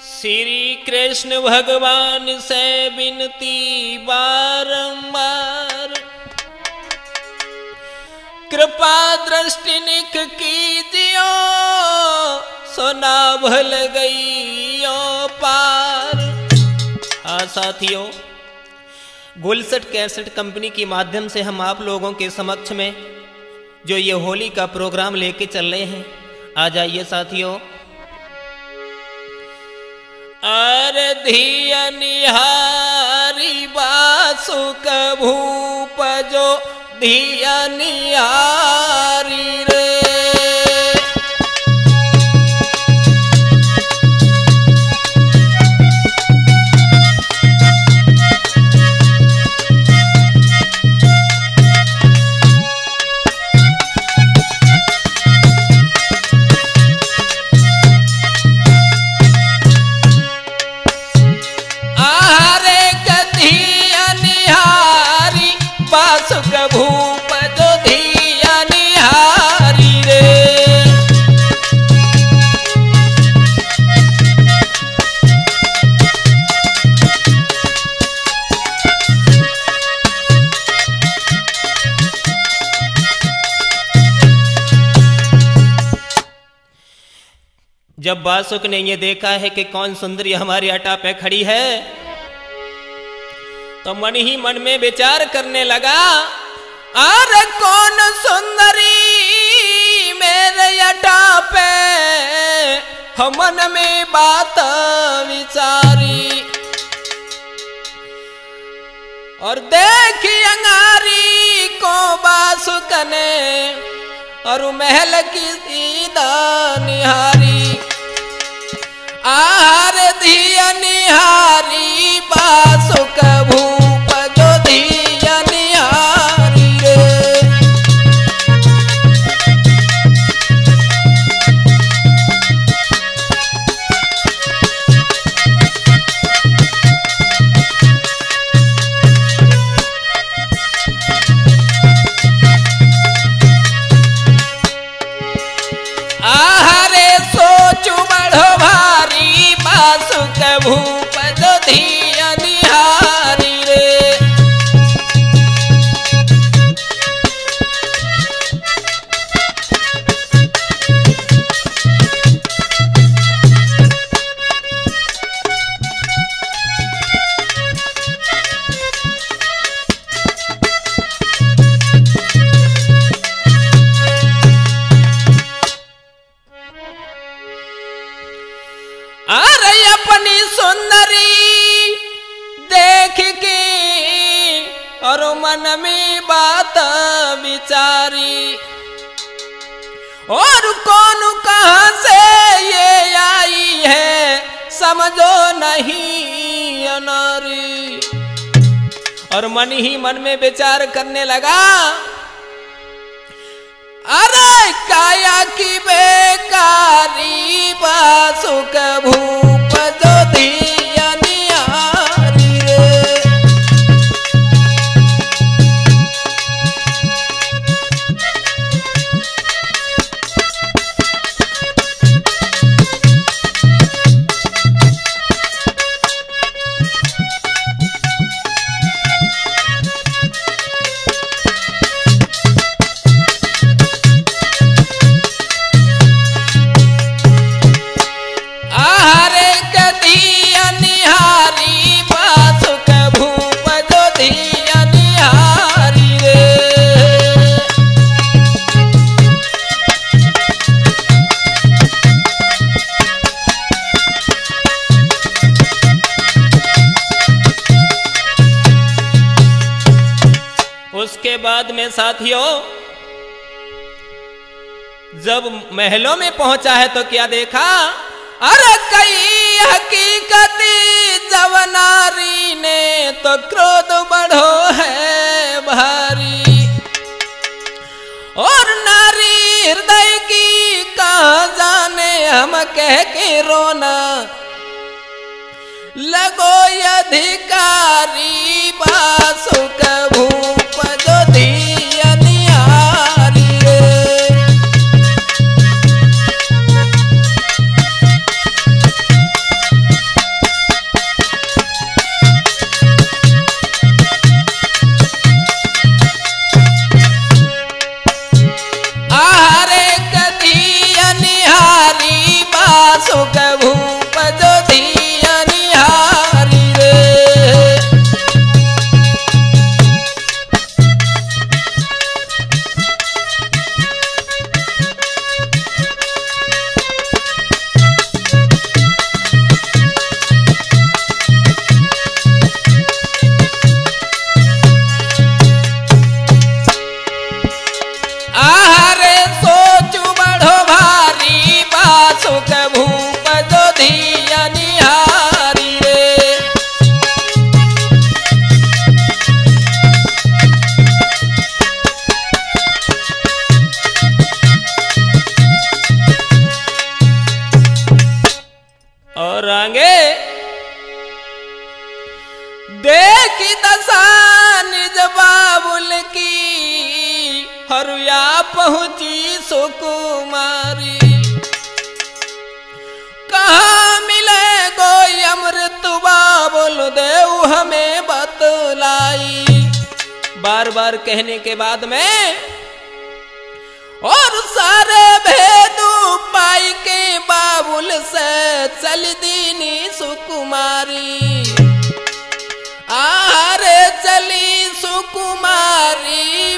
श्री कृष्ण भगवान से विनती बारंबार। कृपा दृष्टि निक कीजियो, सोना भल गई पार। हाँ साथियों, गुलसट कैसेट कंपनी के माध्यम से हम आप लोगों के समक्ष में जो ये होली का प्रोग्राम लेके चल रहे हैं, आ जाइए साथियों। अरधिया निहारी बासुक भूप जो धिया निहारी जब बासुक ने ये देखा है कि कौन सुंदरी हमारी अटा पे खड़ी है तो मन ही मन में विचार करने लगा, अरे कौन सुंदरी मेरे अटा पे? हम मन में बात विचारी, और देखी अंगारी को बासुक ने, और महल की सीधा निहारी। आहार धिया निहारी बासुक भूप देख के और मन में बात विचारी। और कौन कहाँ से ये आई है, समझो नहीं अनारी। और मन ही मन में विचार करने लगा, अरे काया की बेकारी बासुक भूप जो धिया में साथियों, जब महलों में पहुँचा है तो क्या देखा? अरे कई हकीकती जब नारी ने तो क्रोध बढ़ो है भारी। और नारी हृदय की कहा जाने हम कह के रोना, लगो अधिकारी बासुक भूप पहुँची सुकुमारी कहा मिले कोई अमृत बाबुल देव हमें बतलाई। बार बार कहने के बाद में और सारे भेदू पाई के बाबुल से चल दीनी सुकुमारी आरे चली सुकुमारी